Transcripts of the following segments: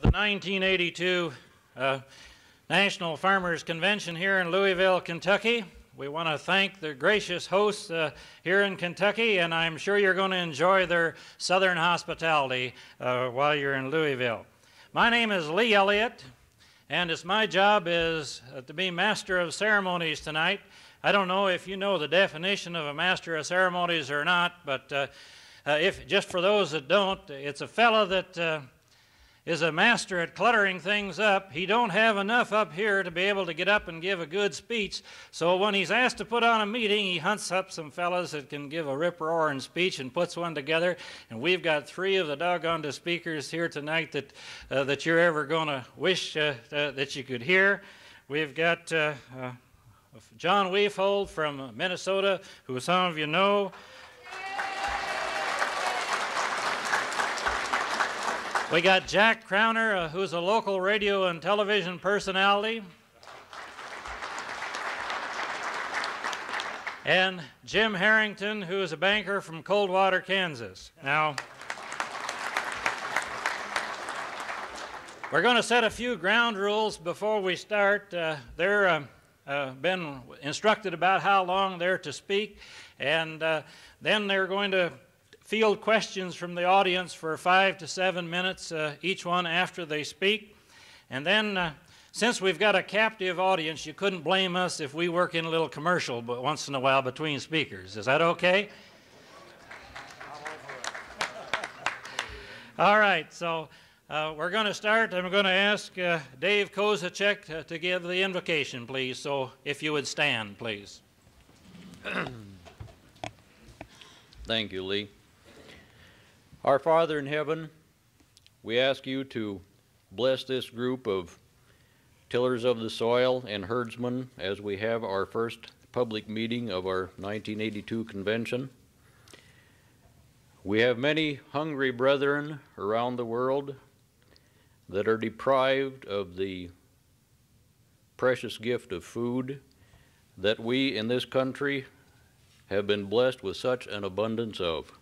the 1982 uh, National Farmers Convention here in Louisville, Kentucky. We want to thank the gracious hosts uh, here in Kentucky, and I'm sure you're going to enjoy their southern hospitality uh, while you're in Louisville. My name is Lee Elliott, and it's my job is uh, to be master of ceremonies tonight. I don't know if you know the definition of a master of ceremonies or not, but uh, uh, if just for those that don't, it's a fellow that is a master at cluttering things up. He don't have enough up here to be able to get up and give a good speech. So when he's asked to put on a meeting, he hunts up some fellows that can give a rip-roaring speech and puts one together. And we've got three of the doggone speakers here tonight that uh, that you're ever going to wish uh, that you could hear. We've got uh, uh, Jon Wefald from Minnesota, who some of you know. We got Jack Crowner, uh, who's a local radio and television personality. And Jim Harrington, who is a banker from Coldwater, Kansas. Now, we're going to set a few ground rules before we start. Uh, they're uh, uh, been instructed about how long they're to speak, and uh, then they're going to field questions from the audience for five to seven minutes uh, each one after they speak. And then, uh, since we've got a captive audience, you couldn't blame us if we work in a little commercial but once in a while between speakers. Is that okay? All right, so uh, we're going to start. I'm going to ask uh, Dave Kozachek to, to give the invocation, please. So if you would stand, please. Thank you, Lee. Our Father in heaven, we ask you to bless this group of tillers of the soil and herdsmen as we have our first public meeting of our 1982 convention. We have many hungry brethren around the world that are deprived of the precious gift of food that we in this country have been blessed with such an abundance of.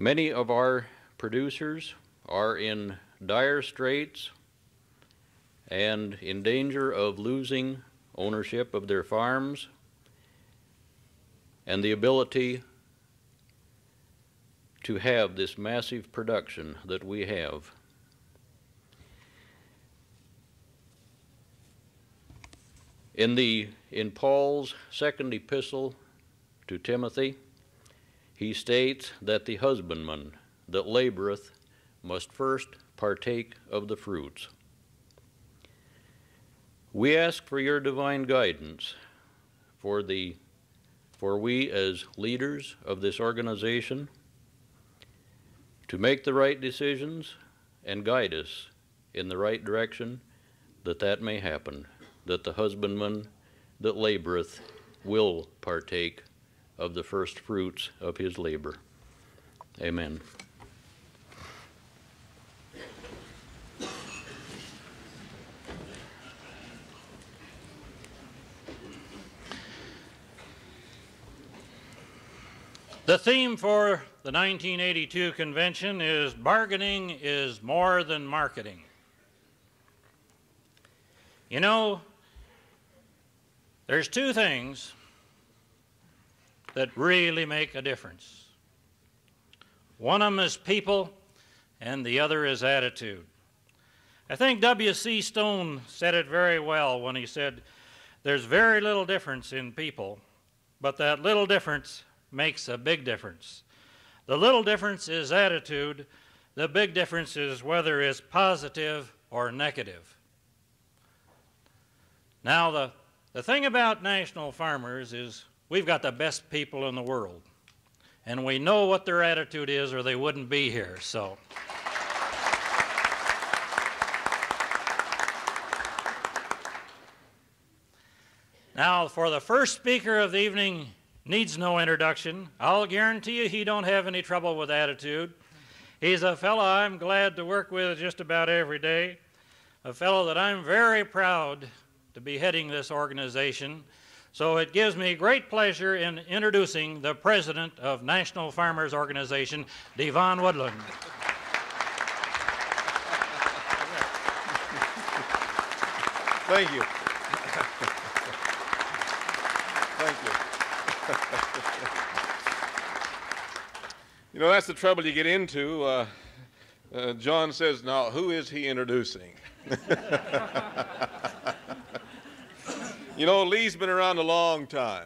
Many of our producers are in dire straits and in danger of losing ownership of their farms and the ability to have this massive production that we have. In the in Paul's second epistle to Timothy, he states that the husbandman that laboreth must first partake of the fruits. We ask for your divine guidance for the for we as leaders of this organization to make the right decisions and guide us in the right direction that that may happen, that the husbandman that laboreth will partake of the first fruits of his labor. Amen. The theme for the 1982 convention is bargaining is more than marketing. You know, there's two things that really make a difference. One of them is people, and the other is attitude. I think W.C. Stone said it very well when he said, There's very little difference in people, but that little difference makes a big difference. The little difference is attitude, the big difference is whether it's positive or negative. Now, the, the thing about national farmers is We've got the best people in the world. And we know what their attitude is, or they wouldn't be here. So. Now, for the first speaker of the evening, needs no introduction. I'll guarantee you he don't have any trouble with attitude. He's a fellow I'm glad to work with just about every day, a fellow that I'm very proud to be heading this organization. So it gives me great pleasure in introducing the president of National Farmers Organization, Devon Woodland. Thank you. Thank you. you know, that's the trouble you get into. Uh, uh, John says, now, who is he introducing? you know, Lee's been around a long time.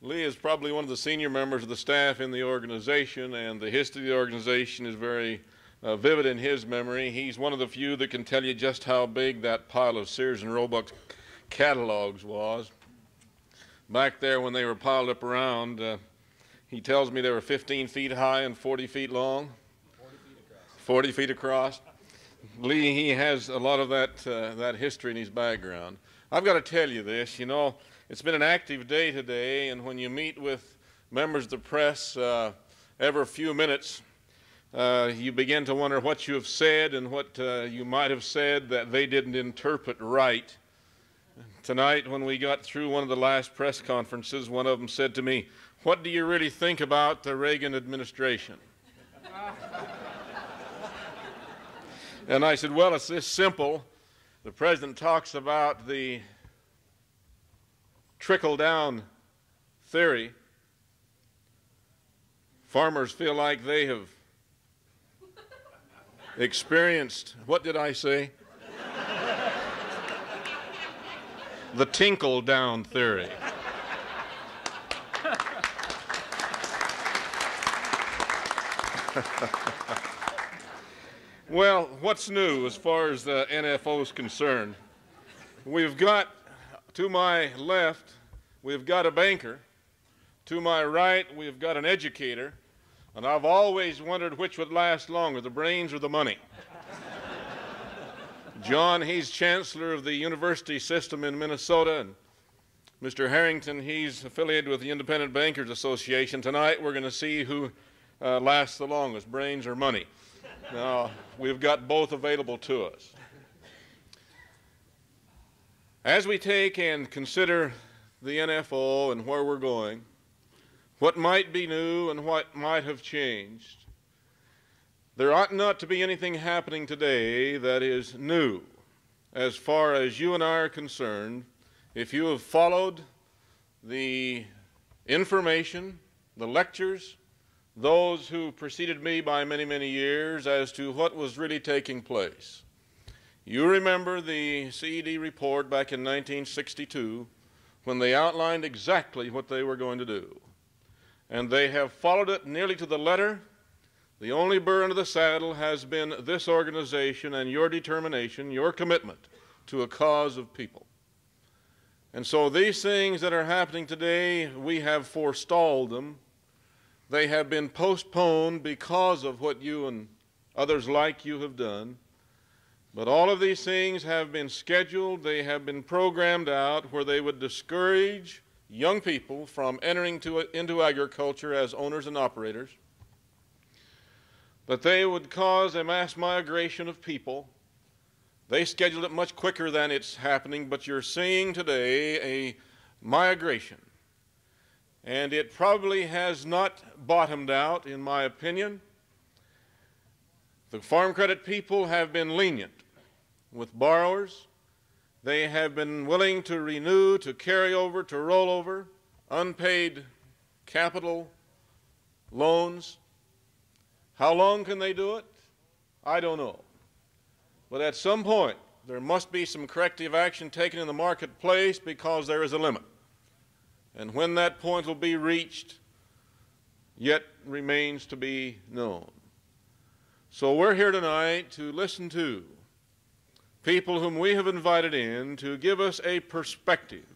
Lee is probably one of the senior members of the staff in the organization, and the history of the organization is very uh, vivid in his memory. He's one of the few that can tell you just how big that pile of Sears and Roebuck catalogs was. Back there when they were piled up around, uh, he tells me they were 15 feet high and 40 feet long. 40 feet across. Lee, he has a lot of that, uh, that history in his background. I've got to tell you this, you know, it's been an active day today, and when you meet with members of the press uh, every few minutes, uh, you begin to wonder what you have said and what uh, you might have said that they didn't interpret right. Tonight, when we got through one of the last press conferences, one of them said to me, What do you really think about the Reagan administration? And I said, Well, it's this simple. The president talks about the trickle down theory. Farmers feel like they have experienced, what did I say? the tinkle down theory. Well, what's new as far as the NFO is concerned? We've got, to my left, we've got a banker. To my right, we've got an educator. And I've always wondered which would last longer, the brains or the money. John, he's chancellor of the university system in Minnesota, and Mr. Harrington, he's affiliated with the Independent Bankers Association. Tonight, we're going to see who uh, lasts the longest, brains or money. Now, we've got both available to us. As we take and consider the NFO and where we're going, what might be new and what might have changed, there ought not to be anything happening today that is new as far as you and I are concerned. If you have followed the information, the lectures, those who preceded me by many, many years as to what was really taking place. You remember the CED report back in 1962 when they outlined exactly what they were going to do. And they have followed it nearly to the letter. The only burr under the saddle has been this organization and your determination, your commitment to a cause of people. And so these things that are happening today, we have forestalled them they have been postponed because of what you and others like you have done. But all of these things have been scheduled, they have been programmed out where they would discourage young people from entering to, into agriculture as owners and operators, that they would cause a mass migration of people. They scheduled it much quicker than it's happening, but you're seeing today a migration and it probably has not bottomed out, in my opinion. The Farm Credit people have been lenient with borrowers. They have been willing to renew, to carry over, to roll over unpaid capital loans. How long can they do it? I don't know. But at some point, there must be some corrective action taken in the marketplace because there is a limit. And when that point will be reached, yet remains to be known. So we're here tonight to listen to people whom we have invited in to give us a perspective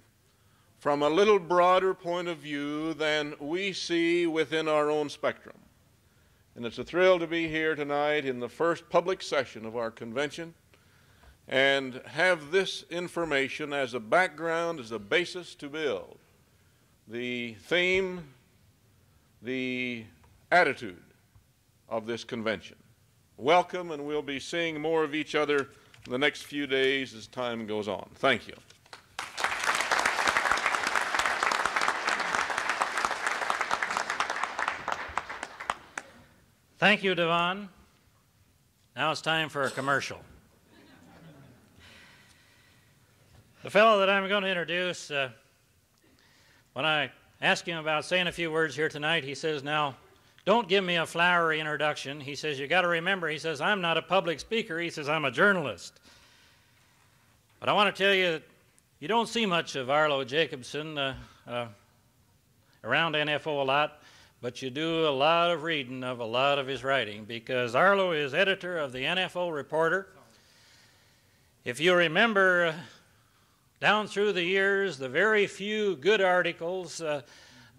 from a little broader point of view than we see within our own spectrum. And it's a thrill to be here tonight in the first public session of our convention and have this information as a background, as a basis to build the theme, the attitude of this convention. Welcome, and we'll be seeing more of each other in the next few days as time goes on. Thank you. Thank you, Devon. Now it's time for a commercial. The fellow that I'm going to introduce, uh, when I asked him about saying a few words here tonight, he says, Now, don't give me a flowery introduction. He says, You got to remember, he says, I'm not a public speaker. He says, I'm a journalist. But I want to tell you that you don't see much of Arlo Jacobson uh, uh, around NFO a lot, but you do a lot of reading of a lot of his writing because Arlo is editor of the NFO Reporter. If you remember, down through the years, the very few good articles uh,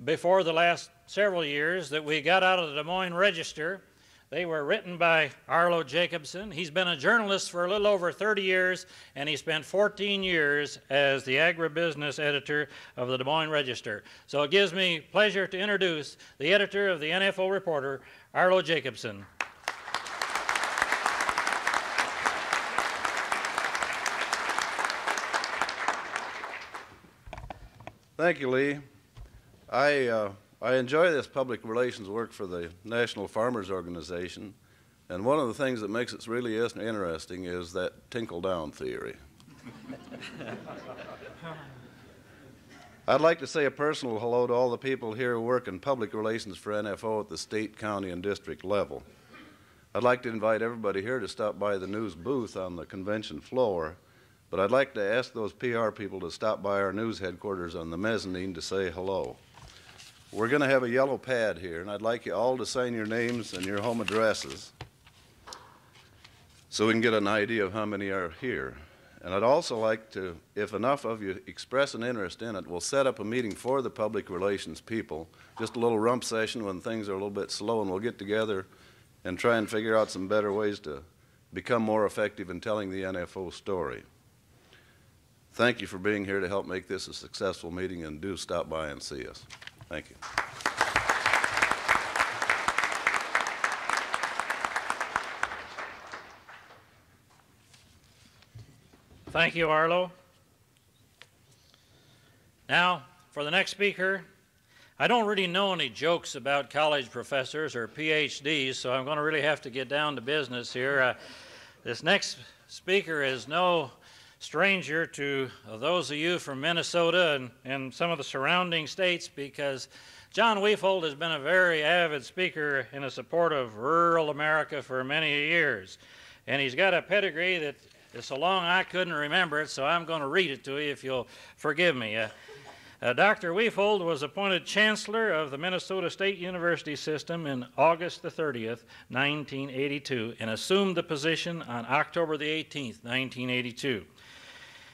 before the last several years that we got out of the Des Moines Register, they were written by Arlo Jacobson. He's been a journalist for a little over 30 years, and he spent 14 years as the agribusiness editor of the Des Moines Register. So it gives me pleasure to introduce the editor of the NFO Reporter, Arlo Jacobson. Thank you, Lee. I, uh, I enjoy this public relations work for the National Farmers Organization, and one of the things that makes it really interesting is that tinkle down theory. I'd like to say a personal hello to all the people here who work in public relations for NFO at the state, county, and district level. I'd like to invite everybody here to stop by the news booth on the convention floor but I'd like to ask those PR people to stop by our news headquarters on the mezzanine to say hello. We're going to have a yellow pad here, and I'd like you all to sign your names and your home addresses so we can get an idea of how many are here. And I'd also like to, if enough of you express an interest in it, we'll set up a meeting for the public relations people, just a little rump session when things are a little bit slow, and we'll get together and try and figure out some better ways to become more effective in telling the NFO story. Thank you for being here to help make this a successful meeting, and do stop by and see us. Thank you. Thank you, Arlo. Now, for the next speaker, I don't really know any jokes about college professors or PhDs, so I'm going to really have to get down to business here. Uh, this next speaker is no stranger to those of you from Minnesota and, and some of the surrounding states because Jon Wefald has been a very avid speaker in the support of rural America for many years. And he's got a pedigree that is so long I couldn't remember it, so I'm going to read it to you if you'll forgive me. Uh, uh, Dr. Wefald was appointed Chancellor of the Minnesota State University System in August the 30th, 1982, and assumed the position on October the 18th, 1982.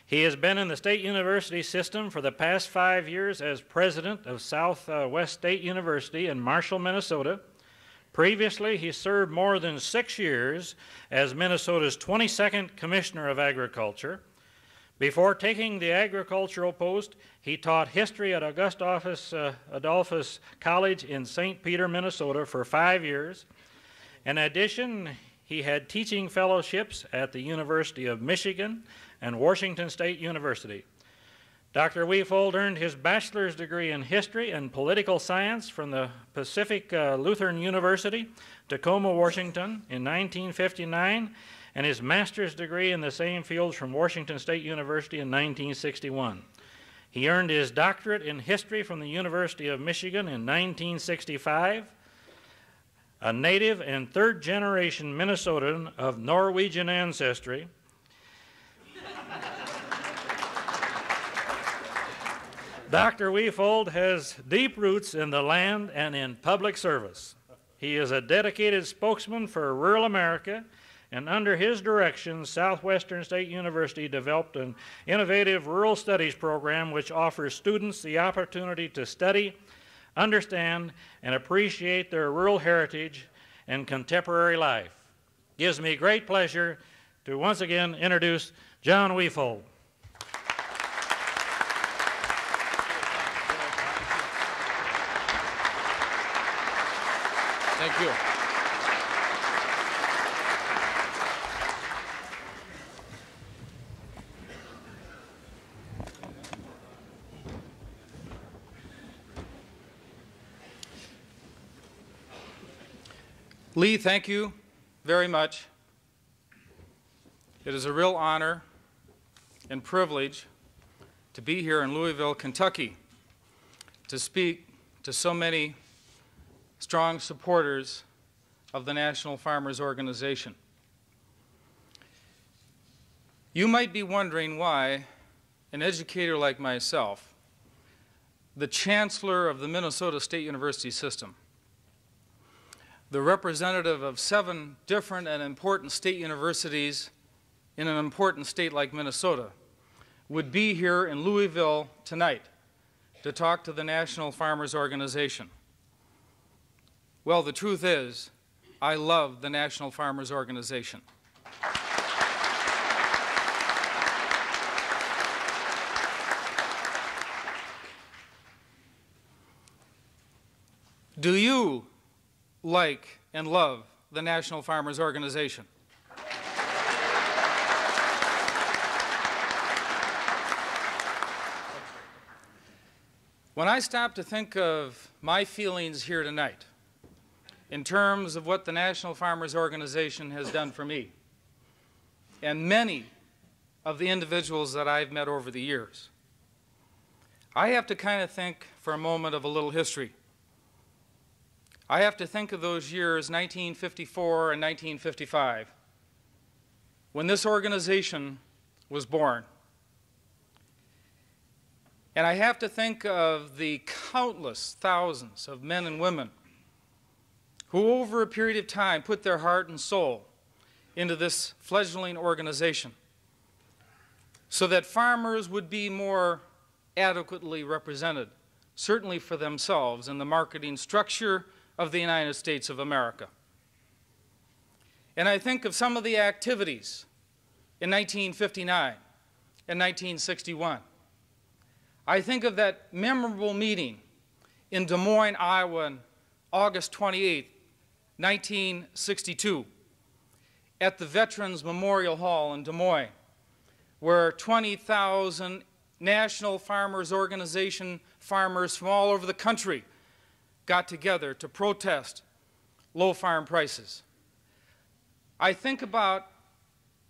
He has been in the state university system for the past five years as president of Southwest State University in Marshall, Minnesota. Previously, he served more than six years as Minnesota's 22nd Commissioner of Agriculture. Before taking the agricultural post, he taught history at Augustus uh, Adolphus College in St. Peter, Minnesota for five years. In addition, he had teaching fellowships at the University of Michigan and Washington State University. Dr. Wefald earned his bachelor's degree in history and political science from the Pacific uh, Lutheran University, Tacoma, Washington, in 1959, and his master's degree in the same fields from Washington State University in 1961. He earned his doctorate in history from the University of Michigan in 1965. A native and third generation Minnesotan of Norwegian ancestry, Dr. Wefald has deep roots in the land and in public service. He is a dedicated spokesman for rural America, and under his direction, Southwestern State University developed an innovative rural studies program which offers students the opportunity to study, understand, and appreciate their rural heritage and contemporary life. Gives me great pleasure to once again introduce Jon Wefald. Thank you. Lee, thank you very much. It is a real honor and privilege to be here in Louisville, Kentucky, to speak to so many strong supporters of the National Farmers Organization. You might be wondering why an educator like myself, the chancellor of the Minnesota State University system, the representative of seven different and important state universities in an important state like Minnesota, would be here in Louisville tonight to talk to the National Farmers Organization. Well, the truth is, I love the National Farmers Organization. Do you like and love the National Farmers Organization? When I stop to think of my feelings here tonight, in terms of what the National Farmers Organization has done for me, and many of the individuals that I've met over the years, I have to kind of think for a moment of a little history. I have to think of those years, 1954 and 1955, when this organization was born. And I have to think of the countless thousands of men and women who, over a period of time, put their heart and soul into this fledgling organization so that farmers would be more adequately represented, certainly for themselves, in the marketing structure of the United States of America. And I think of some of the activities in 1959 and 1961. I think of that memorable meeting in Des Moines, Iowa, on August 28, 1962, at the Veterans Memorial Hall in Des Moines, where 20,000 National Farmers Organization farmers from all over the country got together to protest low farm prices. I think about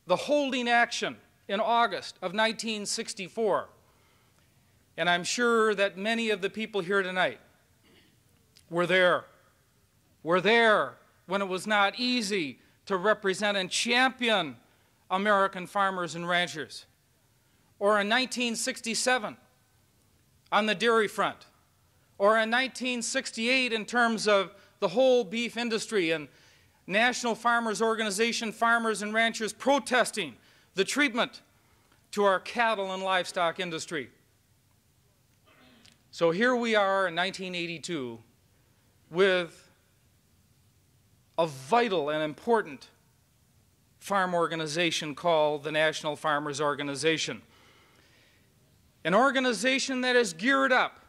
the holding action in August of 1964, and I'm sure that many of the people here tonight were there. Were there when it was not easy to represent and champion American farmers and ranchers. Or in 1967 on the dairy front or in 1968 in terms of the whole beef industry and National Farmers Organization farmers and ranchers protesting the treatment to our cattle and livestock industry. So here we are in 1982 with a vital and important farm organization called the National Farmers Organization. An organization that is geared up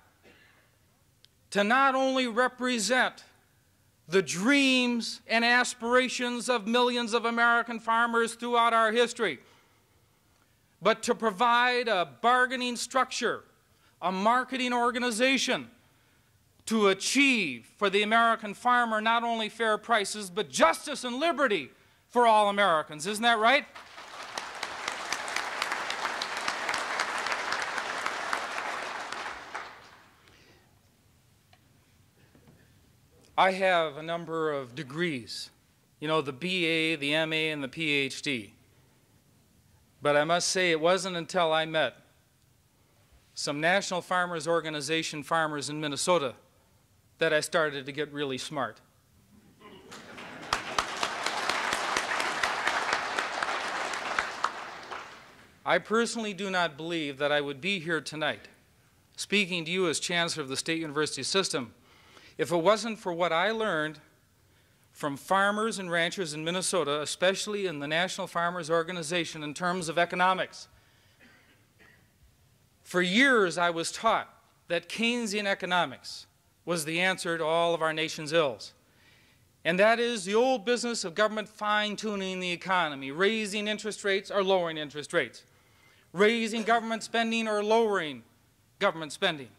to not only represent the dreams and aspirations of millions of American farmers throughout our history, but to provide a bargaining structure, a marketing organization to achieve for the American farmer not only fair prices, but justice and liberty for all Americans. Isn't that right? I have a number of degrees, you know, the BA, the MA, and the PhD. But I must say, it wasn't until I met some National Farmers Organization farmers in Minnesota that I started to get really smart. I personally do not believe that I would be here tonight speaking to you as Chancellor of the State University System if it wasn't for what I learned from farmers and ranchers in Minnesota, especially in the National Farmers Organization in terms of economics. For years, I was taught that Keynesian economics was the answer to all of our nation's ills. And that is the old business of government fine tuning the economy, raising interest rates or lowering interest rates, raising government spending or lowering government spending,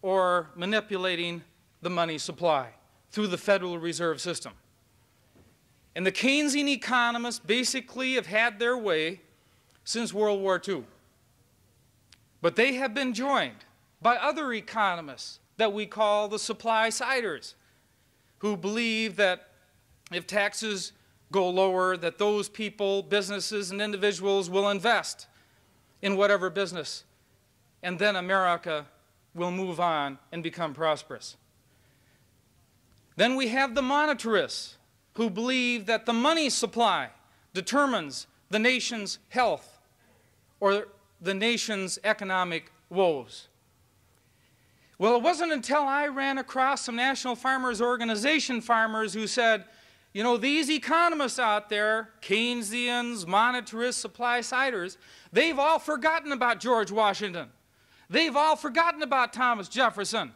or manipulating the money supply through the Federal Reserve System. And the Keynesian economists basically have had their way since World War II. But they have been joined by other economists that we call the supply siders, who believe that if taxes go lower, that those people, businesses, and individuals will invest in whatever business, and then America will move on and become prosperous. Then we have the monetarists, who believe that the money supply determines the nation's health or the nation's economic woes. Well, it wasn't until I ran across some National Farmers Organization farmers who said, you know, these economists out there, Keynesians, monetarists, supply siders, they've all forgotten about George Washington. They've all forgotten about Thomas Jefferson.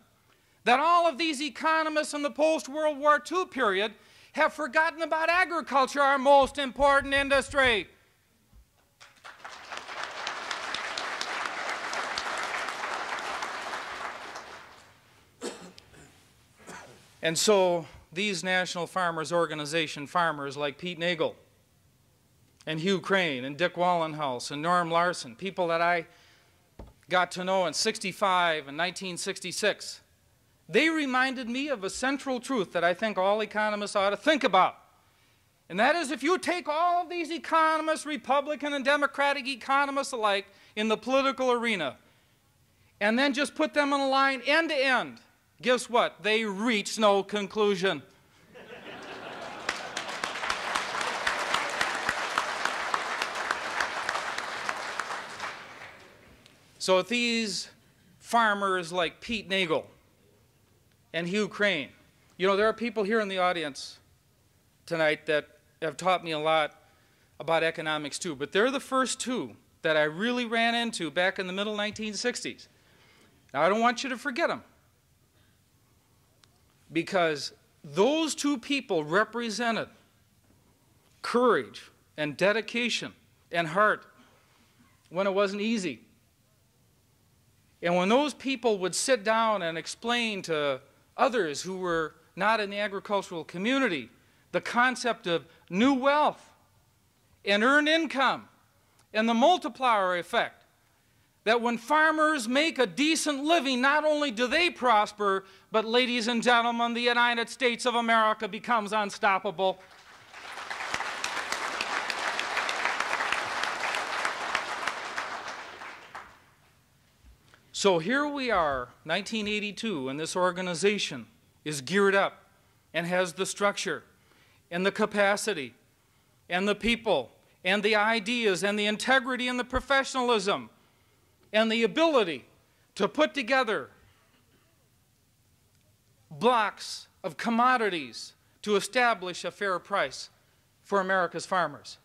That all of these economists in the post World War II period have forgotten about agriculture, our most important industry. And so these National Farmers Organization farmers like Pete Nagel and Hugh Crane and Dick Wallenhouse and Norm Larson, people that I got to know in 65 and 1966, they reminded me of a central truth that I think all economists ought to think about. And that is if you take all of these economists, Republican and Democratic economists alike, in the political arena, and then just put them in a line end to end, guess what? They reach no conclusion. so these farmers like Pete Nagel and Hugh Crane, you know, there are people here in the audience tonight that have taught me a lot about economics too, but they're the first two that I really ran into back in the middle 1960s. Now, I don't want you to forget them because those two people represented courage and dedication and heart when it wasn't easy. And when those people would sit down and explain to others who were not in the agricultural community the concept of new wealth and earned income and the multiplier effect, that when farmers make a decent living, not only do they prosper, but ladies and gentlemen, the United States of America becomes unstoppable. So here we are, 1982, and this organization is geared up and has the structure and the capacity and the people and the ideas and the integrity and the professionalism and the ability to put together blocks of commodities to establish a fair price for America's farmers.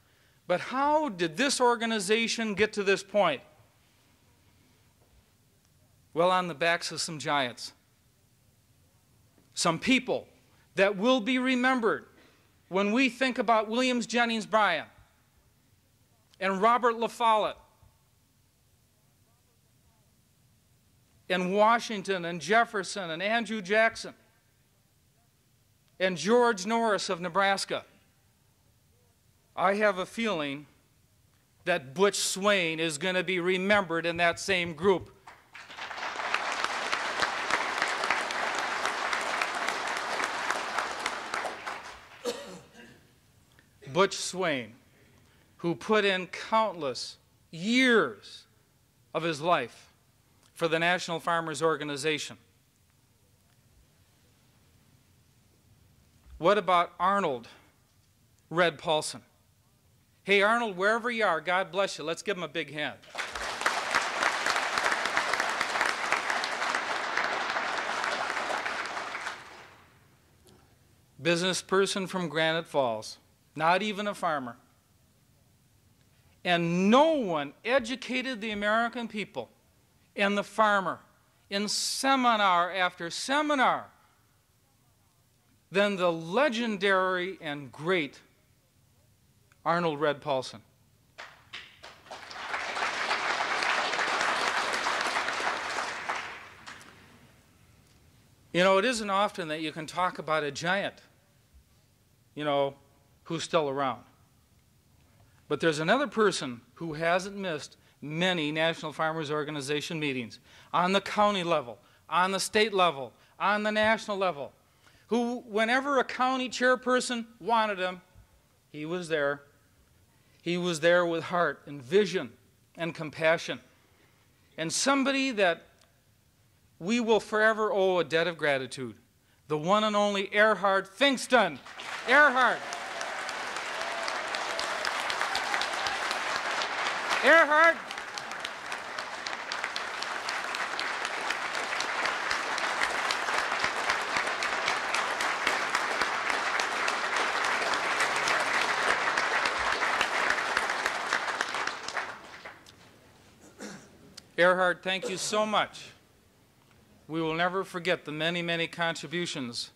But how did this organization get to this point? Well, on the backs of some giants, some people that will be remembered when we think about Williams Jennings Bryan and Robert La Follette and Washington and Jefferson and Andrew Jackson and George Norris of Nebraska. I have a feeling that Butch Swain is going to be remembered in that same group. Butch Swain, who put in countless years of his life for the National Farmers Organization. What about Arnold Red Paulson? Hey, Arnold, wherever you are, God bless you. Let's give him a big hand. Business person from Granite Falls not even a farmer. And no one educated the American people and the farmer in seminar after seminar than the legendary and great Arnold Red Paulson. You know, it isn't often that you can talk about a giant. You know, who's still around. But there's another person who hasn't missed many National Farmers Organization meetings on the county level, on the state level, on the national level, who, whenever a county chairperson wanted him, he was there. He was there with heart and vision and compassion. And somebody that we will forever owe a debt of gratitude. The one and only Erhard Pfingsten. Erhard. Erhard. Erhard, thank you so much. We will never forget the many, many contributions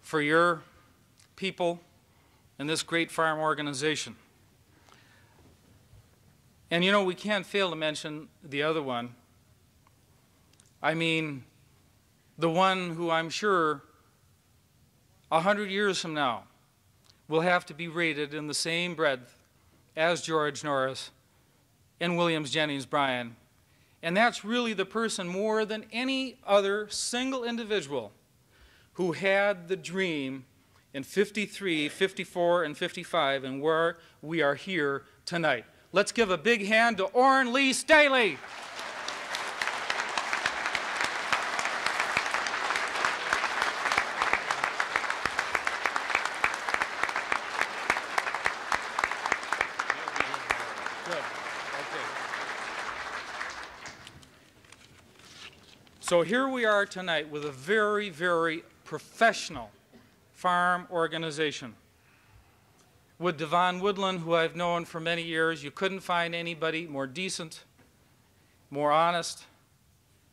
for your people and this great farm organization. And you know, we can't fail to mention the other one. I mean, the one who I'm sure a hundred years from now will have to be rated in the same breadth as George Norris and Williams Jennings Bryan and that's really the person more than any other single individual who had the dream in 53, 54, and 55, and where we are here tonight. Let's give a big hand to Oren Lee Staley. So here we are tonight with a very, very professional farm organization. With Devon Woodland, who I've known for many years, you couldn't find anybody more decent, more honest,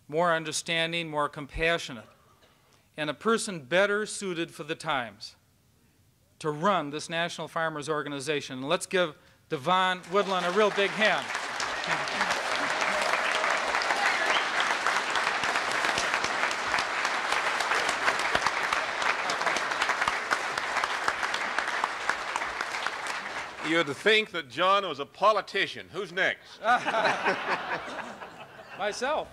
more understanding, more compassionate, and a person better suited for the times to run this National Farmers Organization. And let's give Devon Woodland a real big hand. You'd think that John was a politician. Who's next? Myself.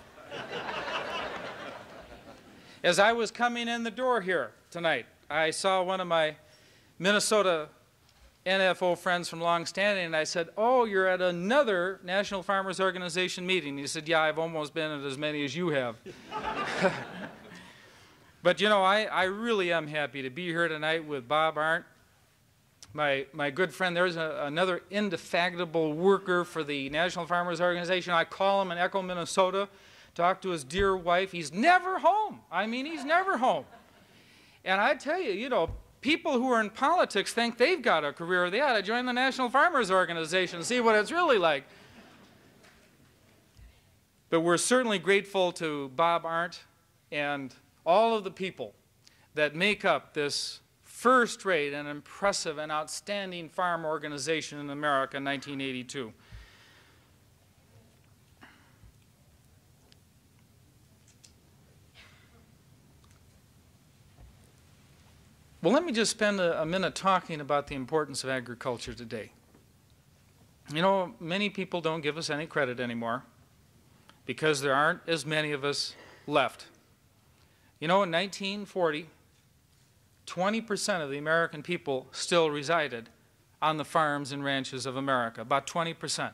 As I was coming in the door here tonight, I saw one of my Minnesota NFO friends from long standing, and I said, Oh, you're at another National Farmers Organization meeting. He said, Yeah, I've almost been at as many as you have. but you know, I, I really am happy to be here tonight with Bob Arndt my, my good friend, there's a, another indefatigable worker for the National Farmers Organization. I call him in Echo, Minnesota, talk to his dear wife. He's never home. I mean, he's never home. And I tell you, you know, people who are in politics think they've got a career. They ought to join the National Farmers Organization and see what it's really like. But we're certainly grateful to Bob Arndt and all of the people that make up this first rate and impressive and outstanding farm organization in America in 1982. Well, let me just spend a, a, minute talking about the importance of agriculture today. You know, many people don't give us any credit anymore because there aren't as many of us left. You know, in 1940, 20% of the American people still resided on the farms and ranches of America, about 20%.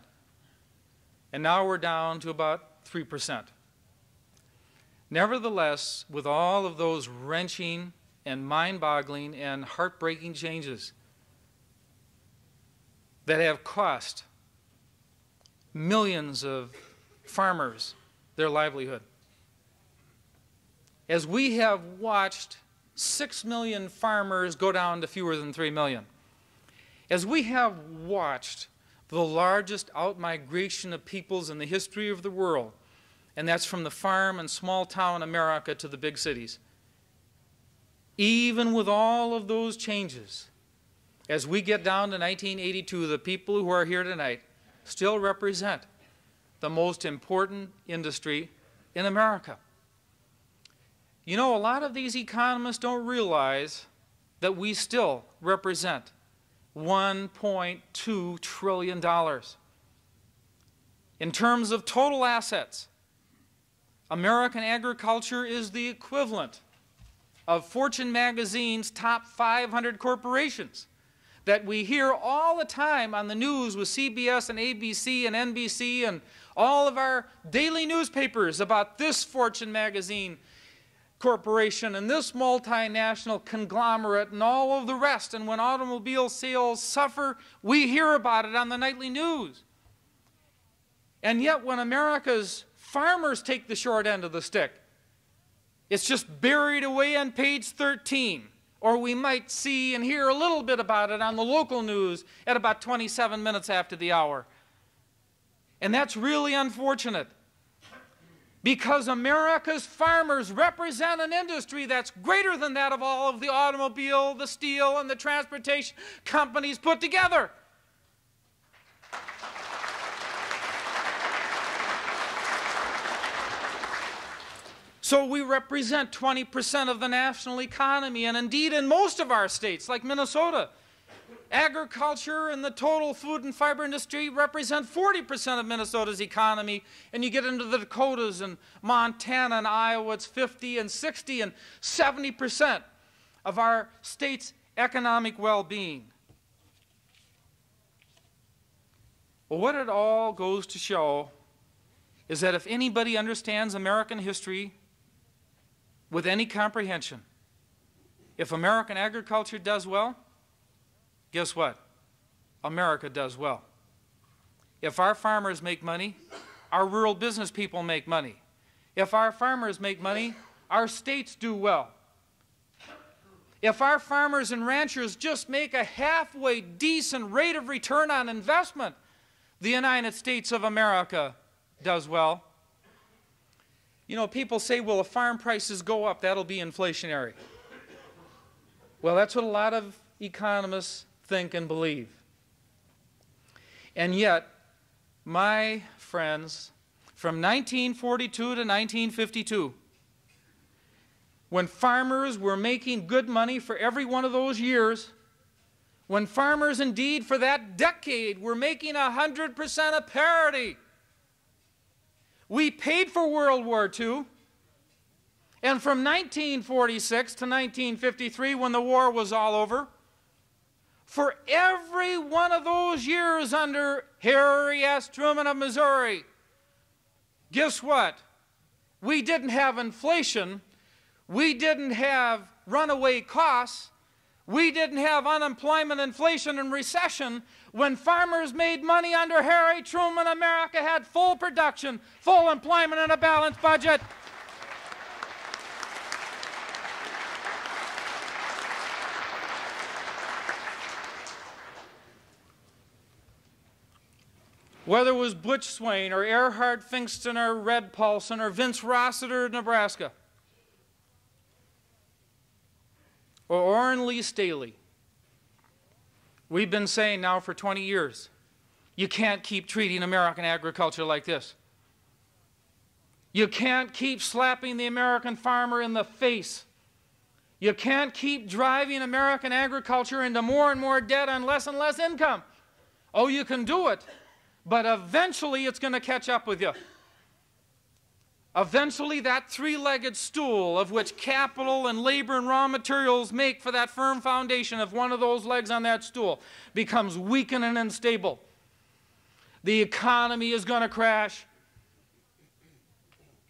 And now we're down to about 3%. Nevertheless, with all of those wrenching and mind boggling and heartbreaking changes that have cost millions of farmers their livelihood, as we have watched 6 million farmers go down to fewer than 3 million. As we have watched the largest outmigration of peoples in the history of the world, and that's from the farm and small town America to the big cities. Even with all of those changes, as we get down to 1982, the people who are here tonight still represent the most important industry in America. You know, a lot of these economists don't realize that we still represent $1.2 trillion. In terms of total assets, American agriculture is the equivalent of Fortune magazine's top 500 corporations that we hear all the time on the news with CBS and ABC and NBC and all of our daily newspapers about this Fortune magazine corporation and this multinational conglomerate and all of the rest. And when automobile sales suffer, we hear about it on the nightly news. And yet, when America's farmers take the short end of the stick, it's just buried away on page 13. Or we might see and hear a little bit about it on the local news at about 27 minutes after the hour. And that's really unfortunate because America's farmers represent an industry that's greater than that of all of the automobile, the steel, and the transportation companies put together. So we represent 20% of the national economy, and indeed in most of our states, like Minnesota, Agriculture and the total food and fiber industry represent 40% of Minnesota's economy. And you get into the Dakotas and Montana and Iowa, it's 50 and 60 and 70% of our state's economic well being. Well, what it all goes to show is that if anybody understands American history with any comprehension, if American agriculture does well, guess what? America does well. If our farmers make money, our rural business people make money. If our farmers make money, our states do well. If our farmers and ranchers just make a halfway decent rate of return on investment, the United States of America does well. You know, people say, well, if farm prices go up, that'll be inflationary. Well, that's what a lot of economists think, and believe. And yet, my friends, from 1942 to 1952, when farmers were making good money for every one of those years, when farmers indeed for that decade were making 100% of parity, we paid for World War II. And from 1946 to 1953, when the war was all over, for every one of those years under Harry S. Truman of Missouri, guess what? We didn't have inflation. We didn't have runaway costs. We didn't have unemployment, inflation, and recession. When farmers made money under Harry Truman, America had full production, full employment, and a balanced budget. Whether it was Butch Swain or Erhard Pfingsten or Red Paulson or Vince Rossiter of Nebraska or Oren Lee Staley, we've been saying now for 20 years, you can't keep treating American agriculture like this. You can't keep slapping the American farmer in the face. You can't keep driving American agriculture into more and more debt and less and less income. Oh, you can do it but eventually it's going to catch up with you. Eventually, that three legged stool of which capital and labor and raw materials make for that firm foundation of one of those legs on that stool becomes weakened and unstable. The economy is going to crash.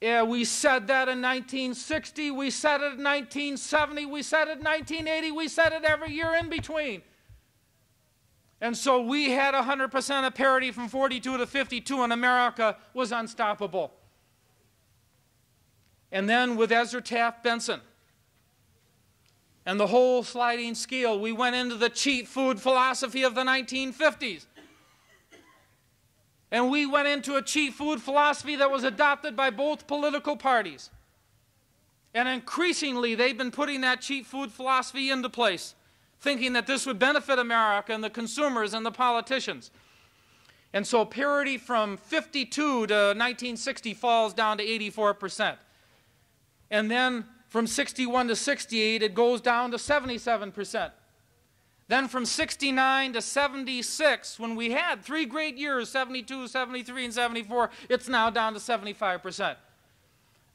Yeah, we said that in 1960, we said it in 1970, we said it in 1980, we said it every year in between. And so we had 100% of parity from 42 to 52, and America was unstoppable. And then with Ezra Taft Benson and the whole sliding scale, we went into the cheap food philosophy of the 1950s. And we went into a cheap food philosophy that was adopted by both political parties. And increasingly, they've been putting that cheap food philosophy into place thinking that this would benefit America and the consumers and the politicians. And so parity from 52 to 1960 falls down to 84%. And then from 61 to 68, it goes down to 77%. Then from 69 to 76, when we had three great years 72, 73, and 74 it's now down to 75%.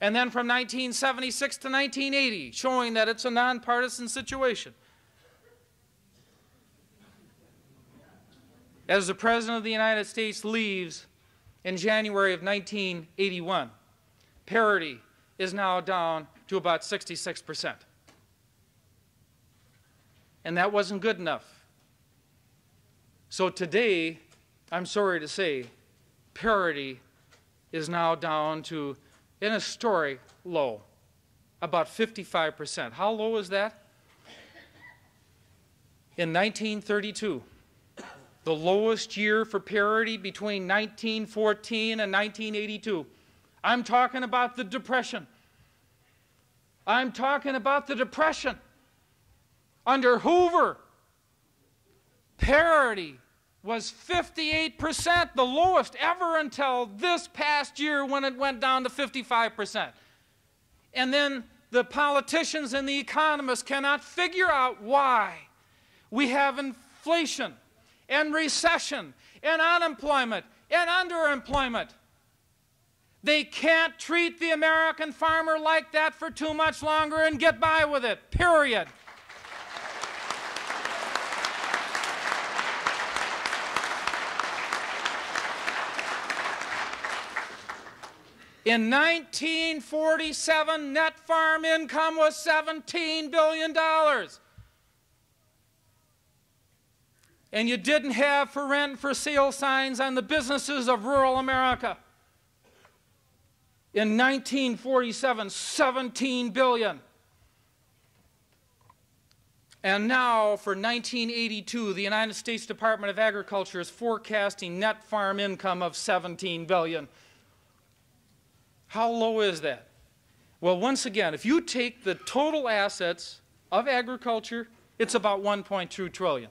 And then from 1976 to 1980, showing that it's a nonpartisan situation. As the President of the United States leaves in January of 1981, parity is now down to about 66%. And that wasn't good enough. So today, I'm sorry to say, parity is now down to an historic low, about 55%. How low is that? In 1932, the lowest year for parity between 1914 and 1982. I'm talking about the Depression. I'm talking about the Depression. Under Hoover, parity was 58%, the lowest ever until this past year when it went down to 55%. And then the politicians and the economists cannot figure out why we have inflation and recession and unemployment and underemployment. They can't treat the American farmer like that for too much longer and get by with it, period. In 1947, net farm income was $17 billion. And you didn't have for rent for sale signs on the businesses of rural America. In 1947, 17 billion. And now for 1982, the United States Department of Agriculture is forecasting net farm income of 17 billion. How low is that? Well, once again, if you take the total assets of agriculture, it's about 1.2 trillion.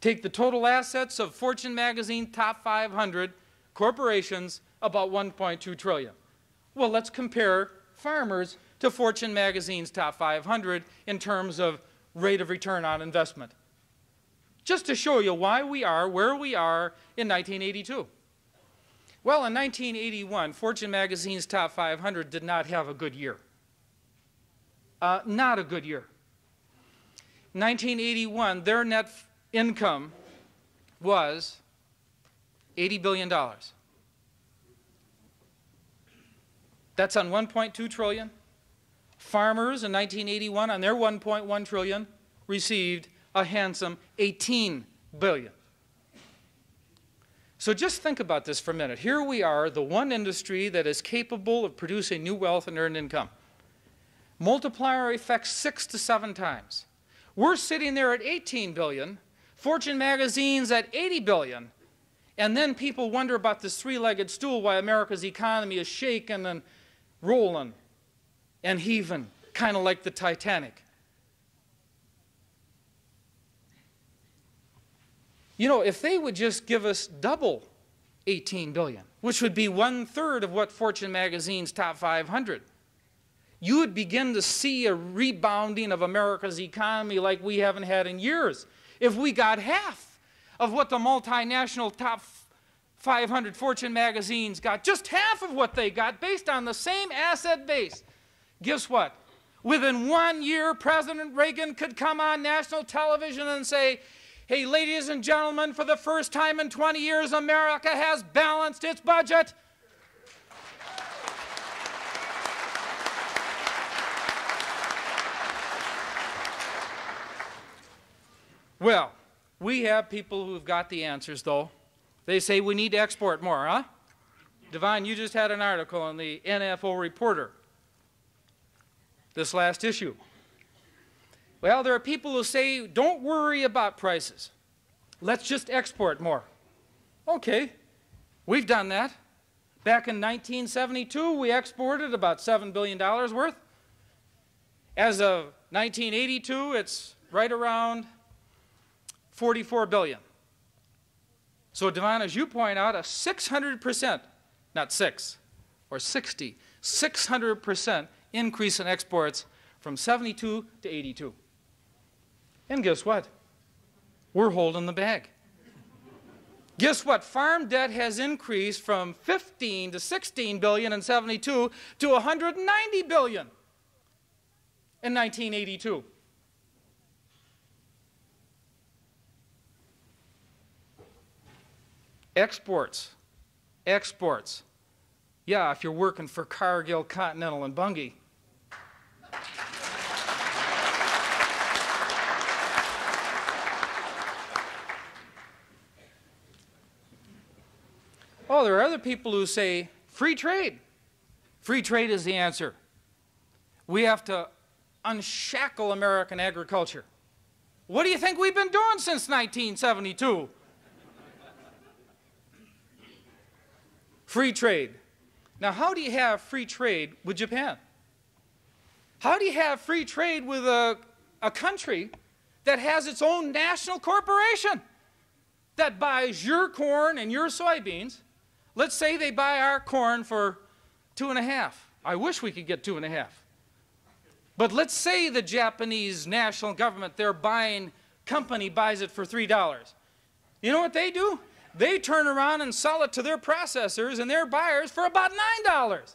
Take the total assets of Fortune magazine top 500 corporations, about 1.2 trillion. Well, let's compare farmers to Fortune magazine's top 500 in terms of rate of return on investment. Just to show you why we are where we are in 1982. Well, in 1981, Fortune magazine's top 500 did not have a good year. Uh, not a good year. 1981, their net income was $80 billion. That's on 1.2 trillion. Farmers in 1981 on their 1.1 trillion received a handsome 18 billion. So just think about this for a minute. Here we are, the one industry that is capable of producing new wealth and earned income. Multiplier effects six to seven times. We're sitting there at 18 billion, Fortune magazine's at 80 billion, and then people wonder about this three-legged stool, why America's economy is shaking and rolling and heaving, kind of like the Titanic. You know, if they would just give us double 18 billion, which would be one third of what Fortune magazine's top 500, you would begin to see a rebounding of America's economy like we haven't had in years. If we got half of what the multinational top 500 Fortune magazines got, just half of what they got based on the same asset base, guess what? Within one year, President Reagan could come on national television and say, Hey, ladies and gentlemen, for the first time in 20 years, America has balanced its budget. Well, we have people who've got the answers, though. They say we need to export more, huh? Devon, you just had an article in the NFO Reporter this last issue. Well, there are people who say, don't worry about prices. Let's just export more. Okay, we've done that. Back in 1972, we exported about $7 billion worth. As of 1982, it's right around 44 billion. So, Devon, as you point out, a 600%, not six, or 60, 600% increase in exports from 72 to 82. And guess what? we're holding the bag. Guess what? Farm debt has increased from 15 to 16 billion in 72 to 190 billion in 1982. Exports. Exports. Yeah, if you're working for Cargill, Continental, and Bunge. Oh, there are other people who say free trade. Free trade is the answer. We have to unshackle American agriculture. What do you think we've been doing since 1972? Free trade. Now, how do you have free trade with Japan? How do you have free trade with a, a country that has its own national corporation that buys your corn and your soybeans? Let's say they buy our corn for two and a half. I wish we could get two and a half. But let's say the Japanese national government, their buying company buys it for $3. You know what they do? They turn around and sell it to their processors and their buyers for about $9.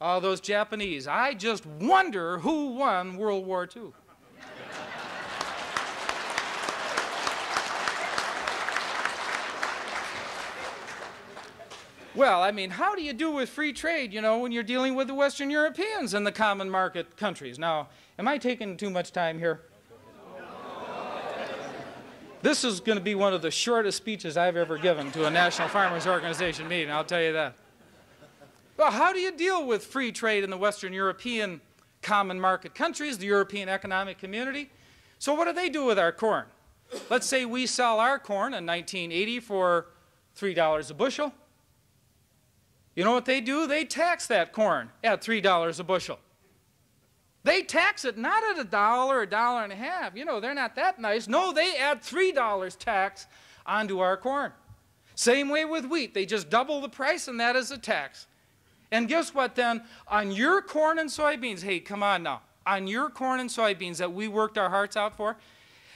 All those Japanese. I just wonder who won World War II. Well, I mean, how do you do with free trade, you know, when you're dealing with the Western Europeans and the common market countries? Now, am I taking too much time here? This is going to be one of the shortest speeches I've ever given to a National Farmers Organization meeting, I'll tell you that. Well, how do you deal with free trade in the Western European common market countries, the European Economic Community? So what do they do with our corn? Let's say we sell our corn in 1980 for $3 a bushel. You know what they do? They tax that corn at $3 a bushel. They tax it not at a dollar, a dollar and a half. You know, they're not that nice. No, they add $3 tax onto our corn. Same way with wheat. They just double the price, and that is a tax. And guess what then? On your corn and soybeans, hey, come on now. On your corn and soybeans that we worked our hearts out for,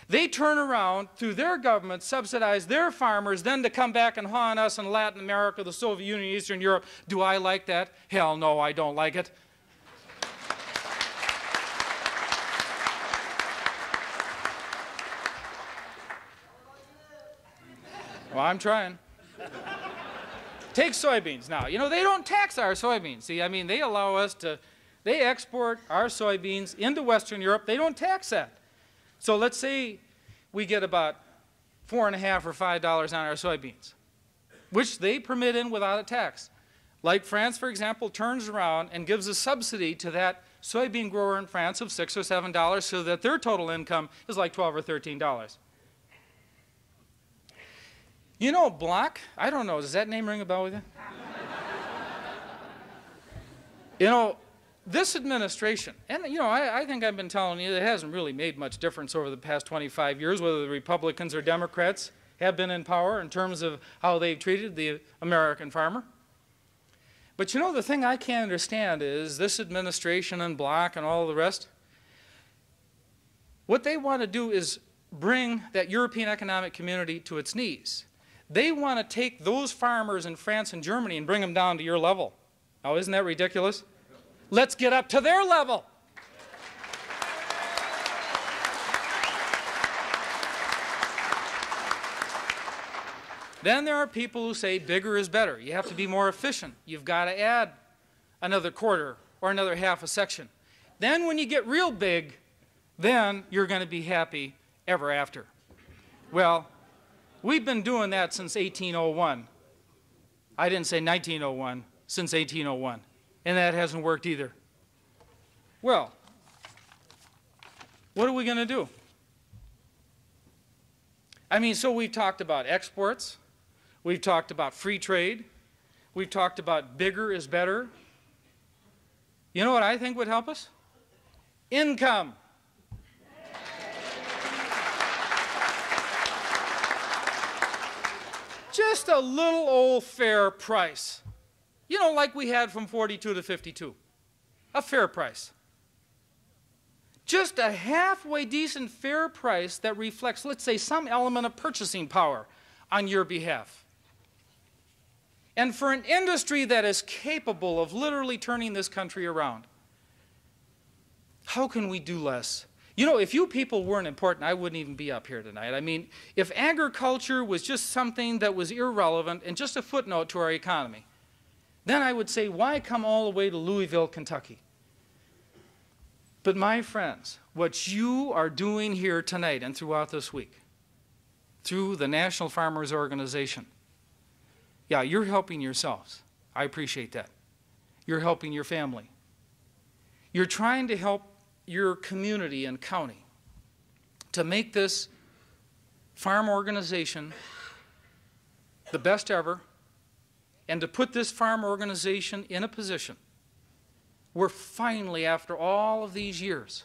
they turn around through their government, subsidize their farmers, then to come back and haunt us in Latin America, the Soviet Union, Eastern Europe. Do I like that? Hell no, I don't like it. Well, I'm trying. Take soybeans now. You know, they don't tax our soybeans. See, I mean, they allow us to, they export our soybeans into Western Europe. They don't tax that. So let's say we get about four and a half or five dollars on our soybeans, which they permit in without a tax. Like France, for example, turns around and gives a subsidy to that soybean grower in France of six or seven dollars so that their total income is like 12 or 13 dollars. You know Block? I don't know. Does that name ring a bell with you? you know, this administration, and you know, I, I, think I've been telling you it hasn't really made much difference over the past 25 years whether the Republicans or Democrats have been in power in terms of how they've treated the American farmer. But you know, the thing I can't understand is this administration and Block and all the rest, what they want to do is bring that European economic community to its knees. They want to take those farmers in France and Germany and bring them down to your level. Now, isn't that ridiculous? Let's get up to their level. Then there are people who say bigger is better. You have to be more efficient. You've got to add another quarter or another half a section. Then when you get real big, then you're going to be happy ever after. Well, we've been doing that since 1801. I didn't say 1901, since 1801 and that hasn't worked either. Well, what are we going to do? I mean, so we've talked about exports, we've talked about free trade, we've talked about bigger is better. You know what I think would help us? Income. Just a little old fair price. You know, like we had from 42 to 52. A fair price. just a halfway decent fair price that reflects, let's say, some element of purchasing power on your behalf. And for an industry that is capable of literally turning this country around, how can we do less? You know, if you people weren't important, I wouldn't even be up here tonight. I mean, if agriculture was just something that was irrelevant and just a footnote to our economy, then I would say, why come all the way to Louisville, Kentucky? But my friends, what you are doing here tonight and throughout this week, through the National Farmers Organization, yeah, you're helping yourselves. I appreciate that. You're helping your family. You're trying to help your community and county to make this farm organization the best ever and to put this farm organization in a position where finally, after all of these years,